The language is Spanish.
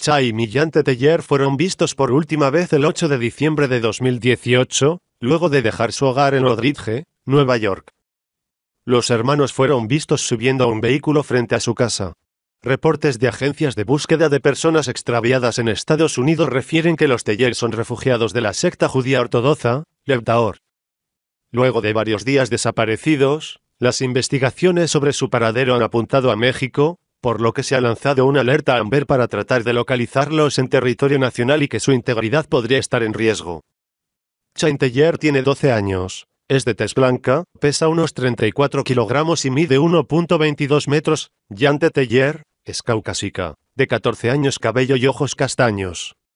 Chai y Millán Teteller fueron vistos por última vez el 8 de diciembre de 2018, luego de dejar su hogar en Rodridge, Nueva York. Los hermanos fueron vistos subiendo a un vehículo frente a su casa. Reportes de agencias de búsqueda de personas extraviadas en Estados Unidos refieren que los Teller son refugiados de la secta judía ortodoxa, Lebtaor. Luego de varios días desaparecidos, las investigaciones sobre su paradero han apuntado a México, por lo que se ha lanzado una alerta a Amber para tratar de localizarlos en territorio nacional y que su integridad podría estar en riesgo. Chainteller tiene 12 años, es de tez blanca, pesa unos 34 kilogramos y mide 1.22 metros. Yante Teller, es caucásica, de 14 años cabello y ojos castaños.